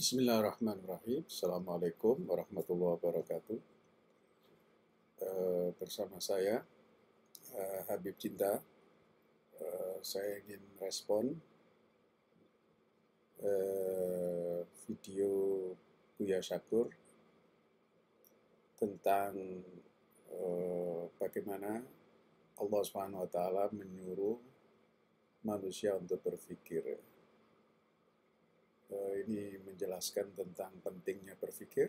Bismillahirrahmanirrahim. Assalamualaikum warahmatullahi wabarakatuh. Eh, bersama saya eh, Habib Cinta, eh, saya ingin respon eh, video Buya Syakur tentang eh, bagaimana Allah taala menyuruh manusia untuk berpikir. Menjelaskan tentang pentingnya berpikir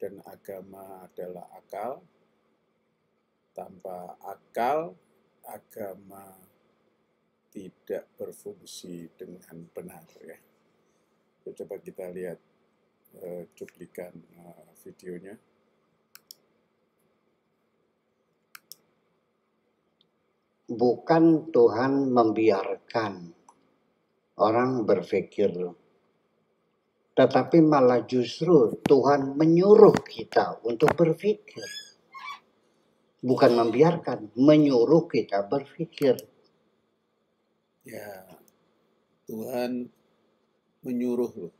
dan agama adalah akal. Tanpa akal, agama tidak berfungsi dengan benar ya. Coba kita lihat eh, cuplikan eh, videonya. bukan Tuhan membiarkan orang berpikir, tetapi malah justru Tuhan menyuruh kita untuk berpikir. Bukan membiarkan, menyuruh kita berpikir. Ya, Tuhan menyuruh loh.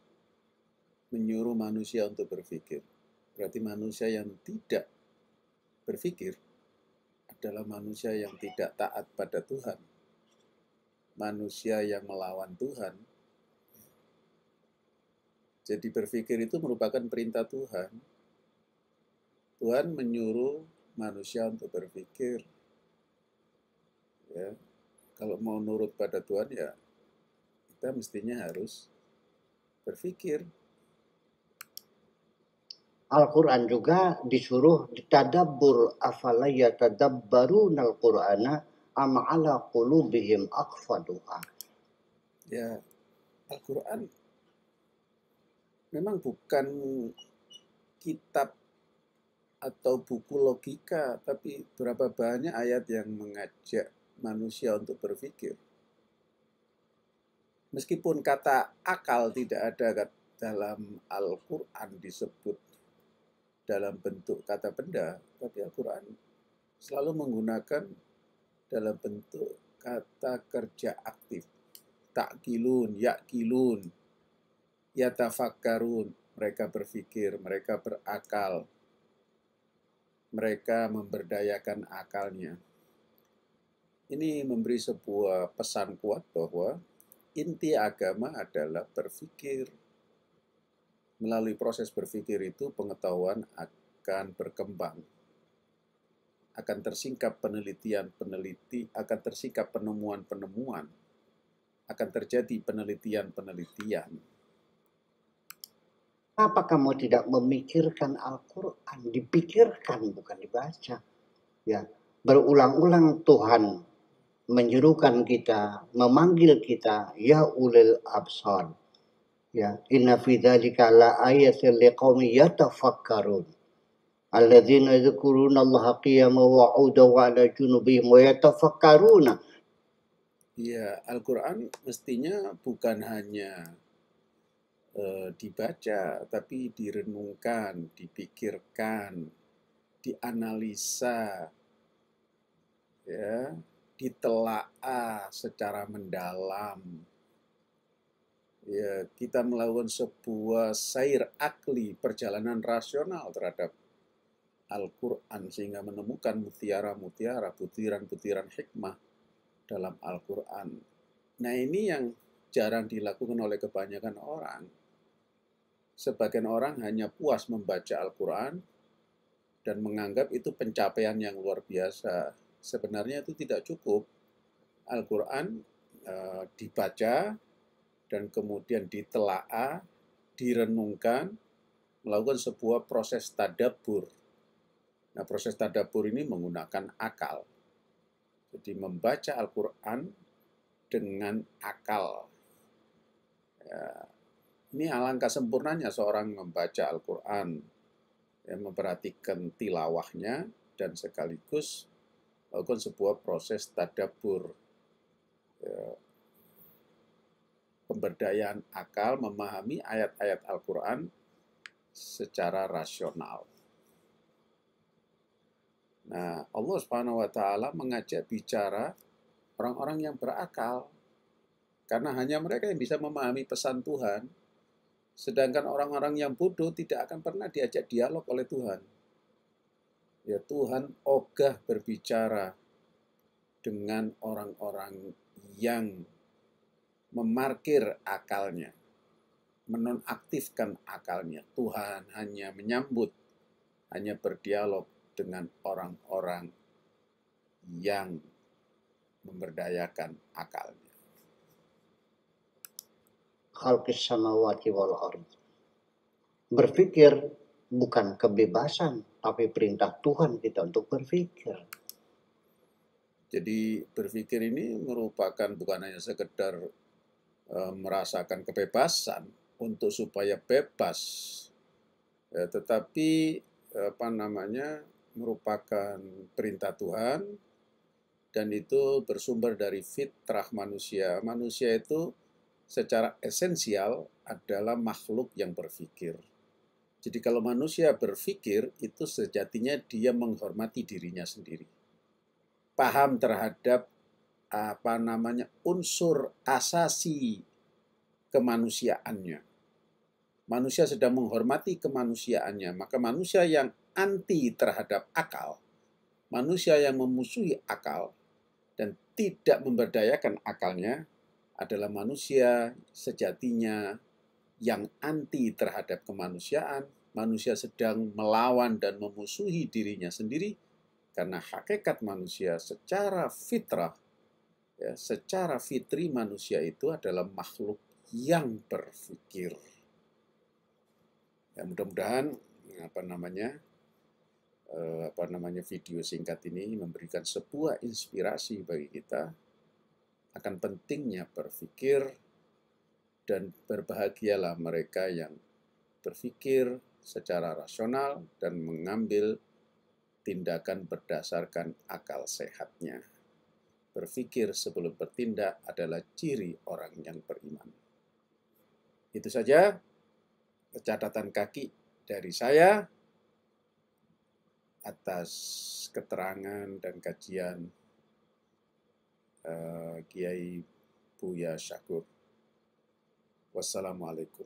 Menyuruh manusia untuk berpikir. Berarti manusia yang tidak berpikir adalah manusia yang tidak taat pada Tuhan. Manusia yang melawan Tuhan. Jadi berpikir itu merupakan perintah Tuhan. Tuhan menyuruh manusia untuk berpikir. Ya, kalau mau nurut pada Tuhan ya kita mestinya harus berpikir. Al-Quran juga disuruh ditadabbur afala yatadabbaruna al-Qur'ana am ala qulubihim aqfaduha. Ya, Al-Quran memang bukan kitab atau buku logika, tapi berapa banyak ayat yang mengajak manusia untuk berpikir. Meskipun kata akal tidak ada dalam Al-Quran disebut dalam bentuk kata benda, tapi Al-Quran selalu menggunakan dalam bentuk kata kerja aktif. Takkilun, yakilun, yatafakkarun. Mereka berpikir, mereka berakal. Mereka memberdayakan akalnya. Ini memberi sebuah pesan kuat bahwa inti agama adalah berpikir. Melalui proses berpikir itu pengetahuan akan berkembang. Akan tersingkap penelitian-peneliti, akan tersingkap penemuan-penemuan, akan terjadi penelitian-penelitian. Kenapa kamu tidak memikirkan Al-Quran? Dipikirkan, bukan dibaca. Ya, berulang-ulang Tuhan menyuruhkan kita, memanggil kita, ya ulil absar. Ya, inna fi dzalika la ayatin liqaumin yatafakkarun. Alladzina yadhkuruna Allah qiyaman wa 'udan wa 'ala junubihim wa yatafakkaruna. Ya, Al-Quran mestinya bukan hanya eh, dibaca, tapi direnungkan, dipikirkan, dianalisa, ya, ditelaah secara mendalam. Ya, kita melakukan sebuah sair akli, perjalanan rasional terhadap Al-Quran sehingga menemukan mutiara-mutiara, butiran-butiran hikmah dalam Al-Quran. Nah ini yang jarang dilakukan oleh kebanyakan orang. Sebagian orang hanya puas membaca Al-Quran dan menganggap itu pencapaian yang luar biasa. Sebenarnya itu tidak cukup. Al-Quran e, dibaca dan kemudian ditelaah, direnungkan, melakukan sebuah proses tadabur. Nah, proses tadabur ini menggunakan akal. Jadi membaca Al-Quran dengan akal. Ya, ini alangkah sempurnanya seorang membaca Al-Quran, ya, memperhatikan tilawahnya, dan sekaligus melakukan sebuah proses tadabur. Ya, pemberdayaan akal, memahami ayat-ayat Al-Quran secara rasional. Nah, Allah Subhanahu wa taala mengajak bicara orang-orang yang berakal karena hanya mereka yang bisa memahami pesan Tuhan Sedangkan orang-orang yang bodoh tidak akan pernah diajak dialog oleh Tuhan. Ya Tuhan ogah berbicara dengan orang-orang yang memarkir akalnya, menonaktifkan akalnya. Tuhan hanya menyambut, hanya berdialog dengan orang-orang yang memberdayakan akalnya khalqis samawati wal ard. Berpikir bukan kebebasan, tapi perintah Tuhan kita untuk berpikir. Jadi berpikir ini merupakan bukan hanya sekedar e, merasakan kebebasan untuk supaya bebas, ya, tetapi apa namanya merupakan perintah Tuhan dan itu bersumber dari fitrah manusia. Manusia itu secara esensial adalah makhluk yang berpikir. Jadi kalau manusia berpikir itu sejatinya dia menghormati dirinya sendiri. Paham terhadap apa namanya unsur asasi kemanusiaannya. Manusia sedang menghormati kemanusiaannya, maka manusia yang anti terhadap akal, manusia yang memusuhi akal dan tidak memberdayakan akalnya, adalah manusia sejatinya yang anti terhadap kemanusiaan, manusia sedang melawan dan memusuhi dirinya sendiri karena hakikat manusia secara fitrah ya, secara fitri manusia itu adalah makhluk yang berpikir. Ya, mudah-mudahan apa namanya eh, apa namanya video singkat ini memberikan sebuah inspirasi bagi kita akan pentingnya berpikir dan berbahagialah mereka yang berpikir secara rasional dan mengambil tindakan berdasarkan akal sehatnya. Berpikir sebelum bertindak adalah ciri orang yang beriman. Itu saja catatan kaki dari saya atas keterangan dan kajian uh, Kiai Buya Syakur. Wassalamualaikum.